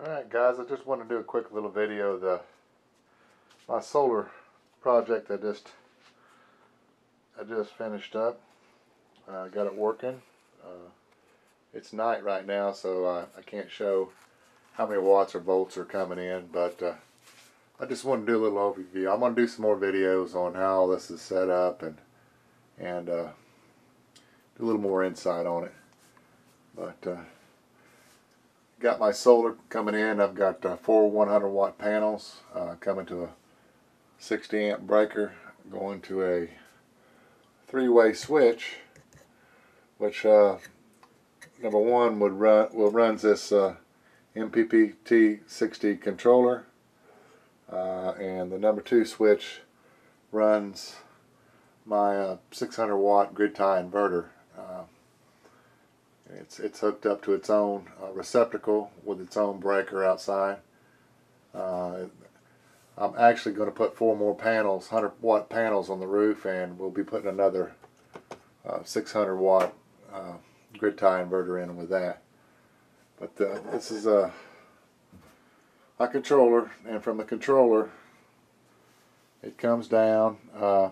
Alright guys, I just want to do a quick little video of the my solar project I just I just finished up. I uh, got it working. Uh, it's night right now so uh, I can't show how many watts or volts are coming in but uh, I just want to do a little overview. I'm going to do some more videos on how this is set up and and uh, do a little more insight on it. But uh, got my solar coming in. I've got uh, four 100 watt panels uh, coming to a 60 amp breaker going to a three-way switch which uh, number one would run will runs this uh, MPPT 60 controller uh, and the number two switch runs my uh, 600 watt grid tie inverter it's, it's hooked up to its own uh, receptacle with its own breaker outside. Uh, I'm actually going to put four more panels, 100 watt panels on the roof and we'll be putting another uh, 600 watt uh, grid tie inverter in with that. But uh, this is a, a controller and from the controller it comes down uh,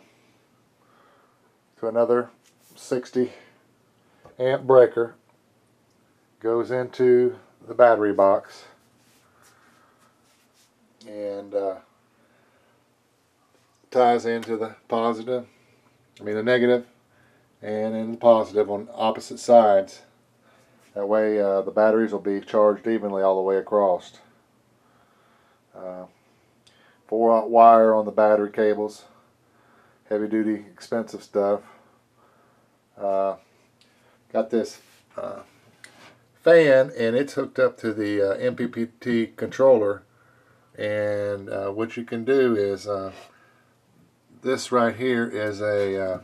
to another 60 amp breaker goes into the battery box and uh, ties into the positive, I mean the negative, and in the positive on opposite sides. That way uh, the batteries will be charged evenly all the way across. Uh, 4 aught wire on the battery cables, heavy duty expensive stuff. Uh, got this uh, fan and it's hooked up to the uh, MPPT controller. And uh, what you can do is uh, this right here is a, uh,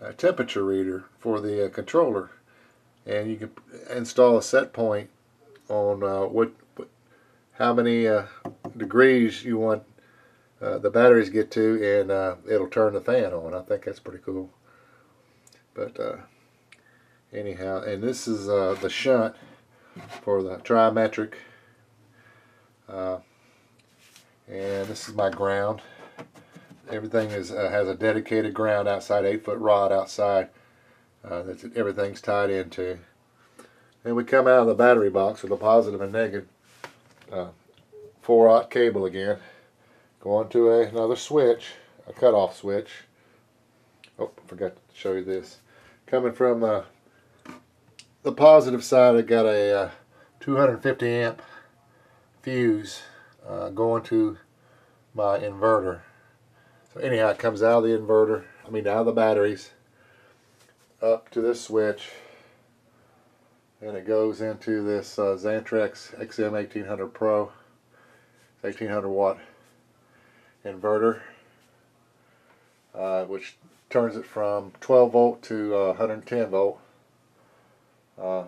a temperature reader for the uh, controller. And you can install a set point on uh, what, what, how many degrees you want the batteries get to and it'll turn the fan on. I think that's pretty cool. But anyhow and this is uh, the shunt for the trimetric uh, and this is my ground. Everything is uh, has a dedicated ground outside 8 foot rod outside uh, that everything's tied into. And we come out of the battery box with a positive and negative uh, 4 aught cable again. Going to a, another switch a cutoff switch. Oh forgot to show you this. Coming from uh, the positive side, I got a uh, 250 amp fuse uh, going to my inverter. So anyhow, it comes out of the inverter, I mean out of the batteries, up to this switch, and it goes into this uh, Xantrex XM1800 Pro, 1800 watt inverter, uh, which turns it from 12 volt to uh, 110 volt uh,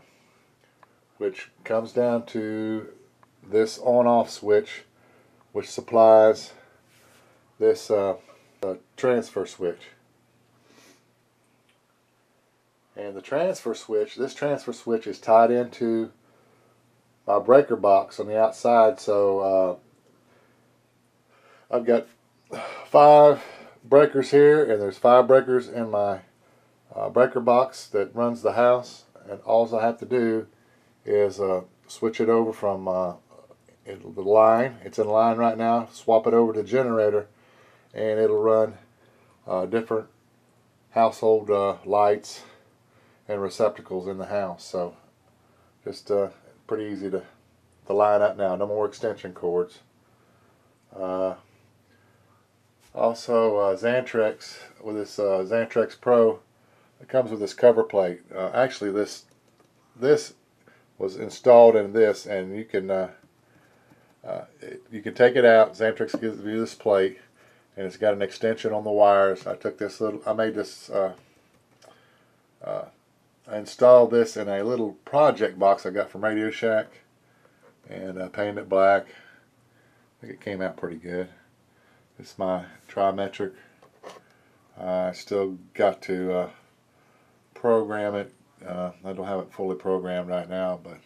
which comes down to this on-off switch which supplies this uh, transfer switch. And the transfer switch this transfer switch is tied into my breaker box on the outside so uh, I've got five breakers here and there's five breakers in my uh, breaker box that runs the house and all I have to do is uh, switch it over from uh, the line it's in line right now swap it over to generator and it'll run uh, different household uh, lights and receptacles in the house. So just uh, pretty easy to, to line up now. No more extension cords. Uh, also Xantrex with this Xantrex Pro it comes with this cover plate. Uh, actually, this this was installed in this, and you can uh, uh, it, you can take it out. Xantrex gives you this plate, and it's got an extension on the wires. I took this little. I made this. Uh, uh, I installed this in a little project box I got from Radio Shack, and I painted it black. I think it came out pretty good. It's my trimetric. I still got to uh, program it. Uh, I don't have it fully programmed right now, but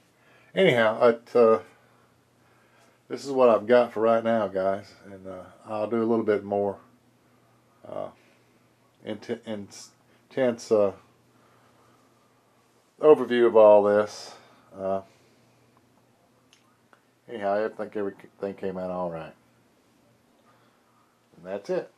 anyhow, it, uh, this is what I've got for right now, guys, and uh, I'll do a little bit more uh, intense, intense uh, overview of all this. Uh, anyhow, I think everything came out all right. And that's it.